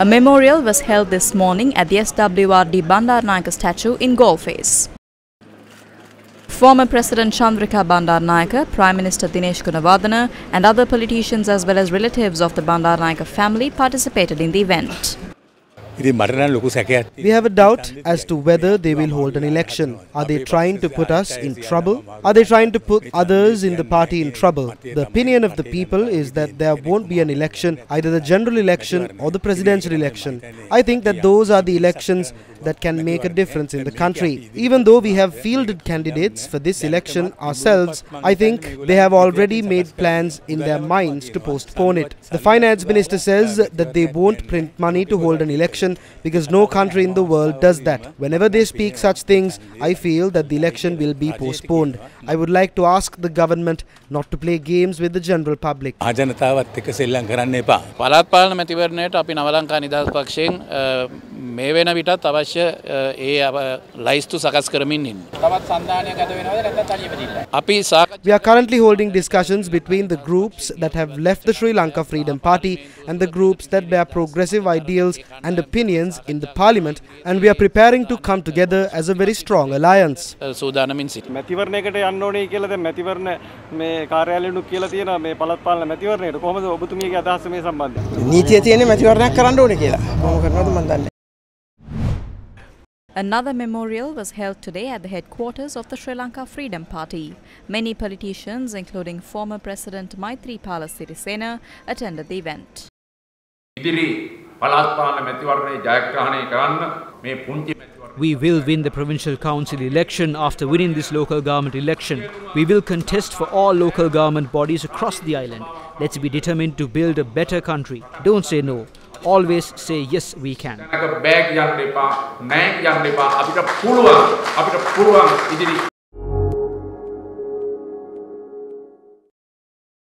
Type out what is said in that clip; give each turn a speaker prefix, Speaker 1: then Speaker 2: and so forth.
Speaker 1: A memorial was held this morning at the SWRD Bandaranaike statue in Galle Former President Chandrika Bandaranaike, Prime Minister Dinesh Gunawardena and other politicians as well as relatives of the Bandaranaike family participated in the event.
Speaker 2: We have a doubt as to whether they will hold an election. Are they trying to put us in trouble? Are they trying to put others in the party in trouble? The opinion of the people is that there won't be an election, either the general election or the presidential election. I think that those are the elections that can make a difference in the country. Even though we have fielded candidates for this election ourselves, I think they have already made plans in their minds to postpone it. The finance minister says that they won't print money to hold an election because no country in the world does that. Whenever they speak such things, I feel that the election will be postponed. I would like to ask the government not to play games with the general public.
Speaker 3: ආජනතාවත් එක සෙල්ලම් කරන්න එපා.
Speaker 4: පළත් පාලන මැතිවරණයට අපි නවලංකා නිදහස් පක්ෂයෙන් මේ වෙන විටත් අවශ්‍ය ඒ ලයිස්තු සකස් කරමින් ඉන්න. තවත් සන්ධානයක් ඇද වෙනවද නැත්නම් තනියම දිල්ලා. අපි
Speaker 2: We are currently holding discussions between the groups that have left the Sri Lanka Freedom Party and the groups that bear progressive ideals and opinions in the parliament and we are preparing to come together as a very strong alliance.
Speaker 4: සූදානමින් සිට.
Speaker 5: මැතිවරණයකට යන්න ඕනේ කියලා දැන් මැතිවරණ මේ කාර්යාලයෙන්ු කියලා තියෙනවා මේ පළාත් පාලන මැතිවරණයට කොහොමද ඔබතුමියගේ අදහස මේ සම්බන්ධයෙන්
Speaker 6: නීතිය තියෙන මැතිවරණයක් කරන්න ඕනේ කියලා. කොහොම කරනවද මන් දන්නේ
Speaker 1: Another memorial was held today at the headquarters of the Sri Lanka Freedom Party. Many politicians, including former President Maithripala Sirisena, attended the event.
Speaker 7: We will win the provincial council election after winning this local government election. We will contest for all local government bodies across the island. Let's be determined to build a better country. Don't say no. Always say yes we can.
Speaker 8: Bag යන්න එපා නෑ යන්න එපා අපිට පුළුවන් අපිට පුළුවන් ඉදිරි